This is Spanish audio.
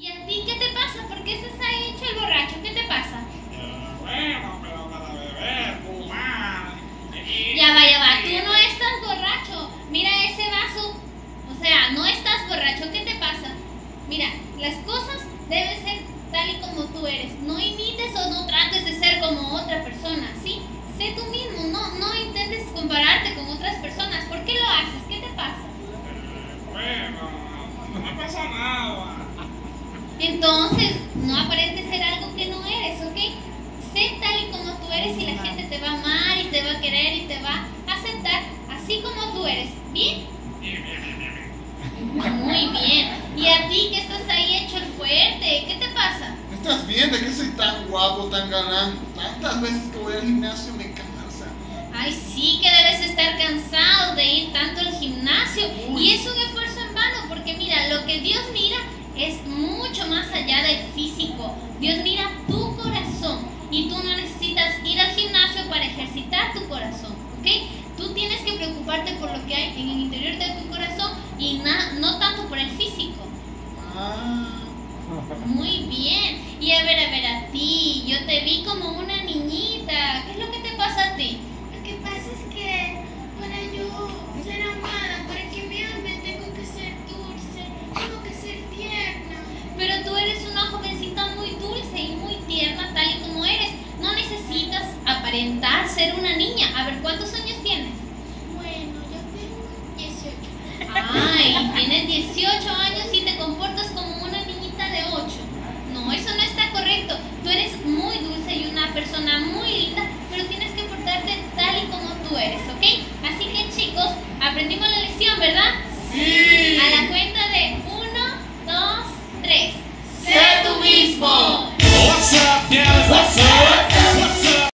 ¿Y a ti qué te pasa? ¿Por qué estás ahí hecho el borracho? ¿Qué te pasa? Eh, bueno, pero para beber, fumar. y- Ya va, ya va, tú no estás borracho. Mira ese vaso. O sea, no estás borracho. ¿Qué te pasa? Mira, las cosas deben ser tal y como tú eres. No imites o no trates de ser como otra persona, ¿sí? Sé tú mismo, no, no intentes compararte con otras personas. ¿Por qué lo haces? ¿Qué te pasa? Bueno, no me pasa nada. Entonces, no aparentes ser algo que no eres, ¿ok? Sé tal y como tú eres y la gente te va a amar y te va a querer y te va a aceptar así como tú eres. ¿Bien? Bien, bien, bien, bien. Muy bien. ¿Y a ti que estás ahí hecho el fuerte? ¿Qué te pasa? ¿Estás bien de que soy tan guapo, tan galán? Tantas veces que voy al gimnasio me cansa. Ay, sí que debes estar cansado de ir tanto al gimnasio. Uy. Y es un esfuerzo en vano, porque mira, lo que Dios mira es mucho más allá del físico. Dios mira tu corazón. Y tú no necesitas ir al gimnasio para ejercitar tu corazón, ¿ok? Tú tienes que preocuparte por lo que hay en el interior de tu corazón y na- no tanto por el físico. Ah, Muy bien. Y a ver, a ver, a ti, yo te vi como una aparentar ser una niña. A ver, ¿cuántos años?